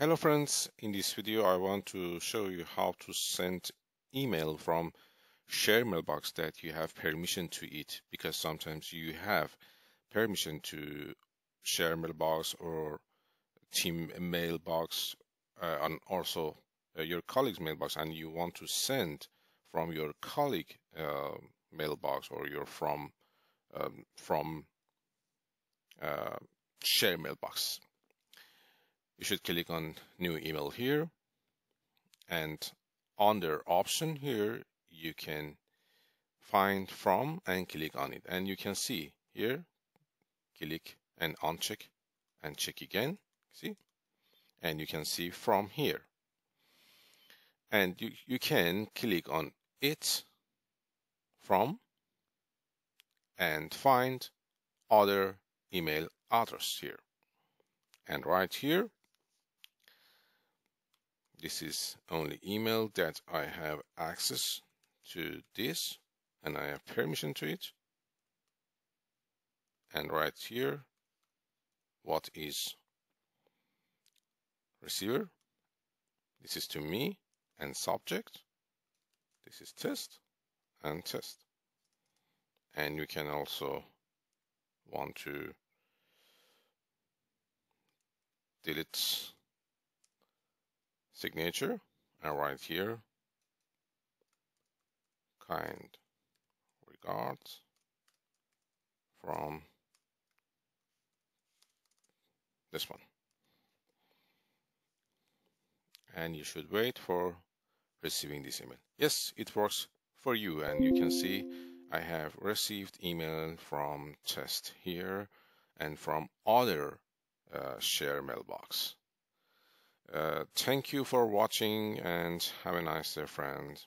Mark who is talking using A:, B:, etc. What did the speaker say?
A: Hello friends, in this video I want to show you how to send email from share mailbox that you have permission to it because sometimes you have permission to share mailbox or team mailbox uh, and also uh, your colleague's mailbox and you want to send from your colleague uh, mailbox or your from um, from uh, share mailbox you should click on new email here. And under option here you can find from and click on it. And you can see here click and uncheck and check again see? And you can see from here. And you, you can click on it from and find other email address here. And right here this is only email that I have access to this and I have permission to it. And right here what is receiver? This is to me and subject. This is test and test. And you can also want to delete signature and right here kind regards from this one. And you should wait for receiving this email. Yes it works for you and you can see I have received email from test here and from other uh, share mailbox uh, thank you for watching and have a nice day, friends.